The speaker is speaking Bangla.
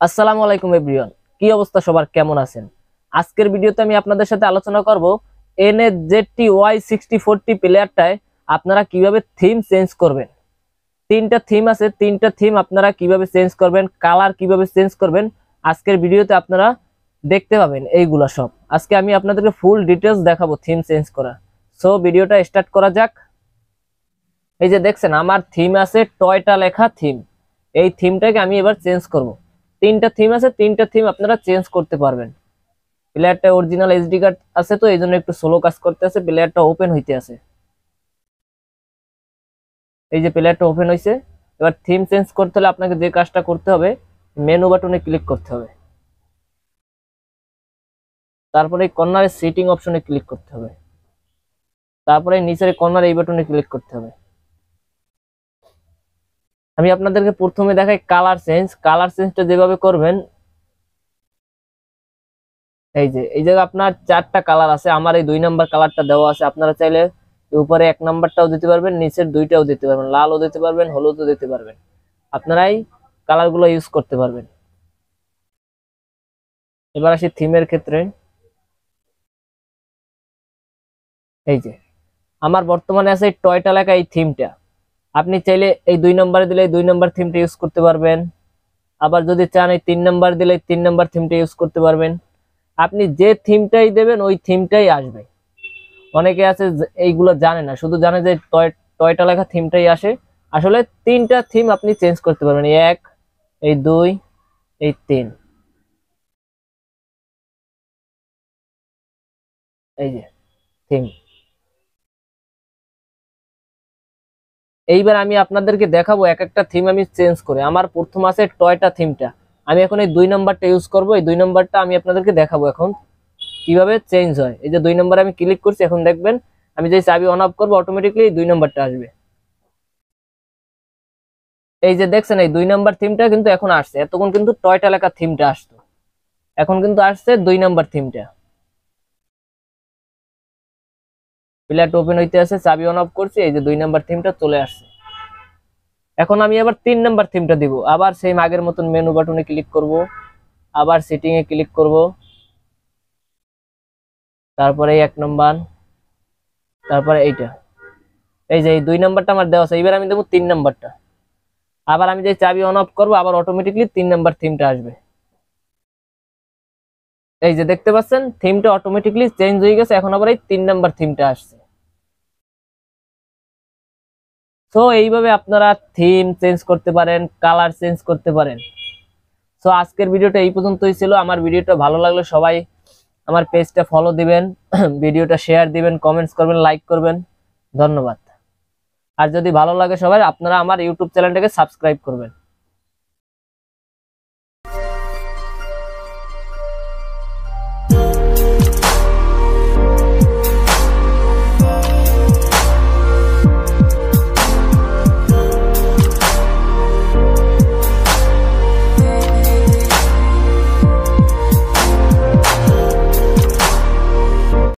আসসালামু আলাইকুম এভরিওয়ান। কি অবস্থা সবার? কেমন আছেন? আজকের ভিডিওতে আমি আপনাদের সাথে আলোচনা করব N A Z T Y sixty forty প্লেয়ারটায় আপনারা কীভাবে থিম চেঞ্জ করবেন? তিনটা থিম আছে, তিনটা থিম আপনারা কীভাবে চেঞ্জ করবেন কালার কীভাবে চেঞ্জ করবেন, আজকের ভিডিওতে আপনারা দেখতে পাবেন এইগুলা সব। আজকে আমি আপনাদেরকে ফুল ডিটেলস দেখাবো থিম চেঞ্জ করা সো ভিডিওটা স্টার্ট করা যাক। এই যে দেখছেন, আমার থিম আছে টয়টা লেখা থিম এই থিমটাকে আমি এবার চেঞ্জ করব। তিনটা থিম আছে, তিনটা থিম আপনারা চেঞ্জ করতে পারবেন। প্লেয়ারটা অরিজিনাল এইচডি কার্ড আছে তো এই জন্য একটু স্লো কাজ করতে আছে প্লেয়ারটা ওপেন হইতে আছে। এই যে প্লেয়ারটা ওপেন হয়েছে এবার থিম চেঞ্জ করতে হলে আপনাকে যে কাজটা করতে হবে মেনু বাটনে ক্লিক করতে হবে। তারপরে এই কর্নারের সিটিং অপশনে ক্লিক করতে হবে। তারপরে নিচের কর্নার এই বাটনে ক্লিক করতে হবে। আমি আপনাদেরকে প্রথমে দেখাই কালার চেঞ্জ কালার চেঞ্জটা যেভাবে করবেন, এই যে, এই জায়গায় আপনার চারটা কালার আছে, আমার এই দুই নাম্বার কালারটা দেওয়া আছে। আপনারা চাইলে উপরে এক নাম্বারটাও দিতে পারবেন, নিচের দুইটাও দিতে পারবেন, লালও দিতে পারবেন, হলুদও দিতে পারবেন। আপনারাই কালারগুলো ইউজ করতে পারবেন। এবার আসি থিমের ক্ষেত্রে। এই যে, আমার বর্তমানে আছে টয়টা লেখা এই থিমটা আপনি চাইলে এই দুই নম্বরে দিলে দুই নম্বর থিমটা ইউজ করতে পারবেন। আবার যদি চান এই তিন নাম্বার দিলে তিন নাম্বার থিমটা ইউজ করতে পারবেন। আপনি যে থিমটাই দেবেন, ওই থিমটাই আসবে। অনেকে আছে এইগুলো জানে না, শুধু জানে যে টয় টয়টা লেখা থিমটাই আসে। আসলে তিনটা থিম আপনি চেঞ্জ করতে পারবেন। এক, এই দুই, এই তিন। এই যে থিম এইবার আমি আপনাদেরকে দেখাবো এক একটা থিম আমি চেঞ্জ করে। আমার প্রথম আছে টয়টা থিমটা আমি এখন এই দুই নাম্বারটা ইউজ করব। এই দুই নাম্বারটা আমি আপনাদেরকে দেখাবো এখন কীভাবে চেঞ্জ হয়। এই যে দুই নম্বর আমি ক্লিক করছি, এখন দেখবেন আমি যে চাবি অন অফ করব অটোমেটিকলি দুই নাম্বারটা আসবে। এই যে দেখছেন, এই দুই নাম্বার থিমটা কিন্তু এখন আসছে। এতক্ষণ কিন্তু টয়টা লেখা থিমটা আসতো। এখন কিন্তু আসছে দুই নাম্বার থিমটা প্লেয়ারটা ওপেন হইতে আছে, চাবি অন অফ করছি, এই যে দুই নাম্বার থিমটা চলে আসছে। এখন আমি আবার তিন নাম্বার থিমটা দিব। আবার সেম আগের মতন মেনু বাটনে ক্লিক করব। আবার সেটিং এ ক্লিক করব। তারপরে এক নম্বর তারপরে এইটা। এই যে এই দুই নাম্বারটা আমার দেওয়া আছে, এবার আমি দেবো তিন নাম্বারটা আবার আমি যে চাবি অন অফ করব, আবার অটোমেটিকলি তিন নাম্বার থিমটা আসবে। এই যে দেখতে পাচ্ছেন থিমটা অটোমেটিকলি চেঞ্জ হয়ে গেছে, এখন আবার এই তিন নাম্বার থিমটা আসছে। সো এইভাবে আপনারা থিম চেঞ্জ করতে পারেন কালার চেঞ্জ করতে পারেন। সো আজকের ভিডিওটা এই পর্যন্তই ছিল। আমার ভিডিওটা ভালো লাগলে সবাই আমার পেজটা ফলো দিবেন ভিডিওটা শেয়ার দিবেন কমেন্টস করবেন লাইক করবেন। ধন্যবাদ। আর যদি ভালো লাগে সবাই আপনারা আমার ইউটিউব চ্যানেলটাকে সাবস্ক্রাইব করবেন।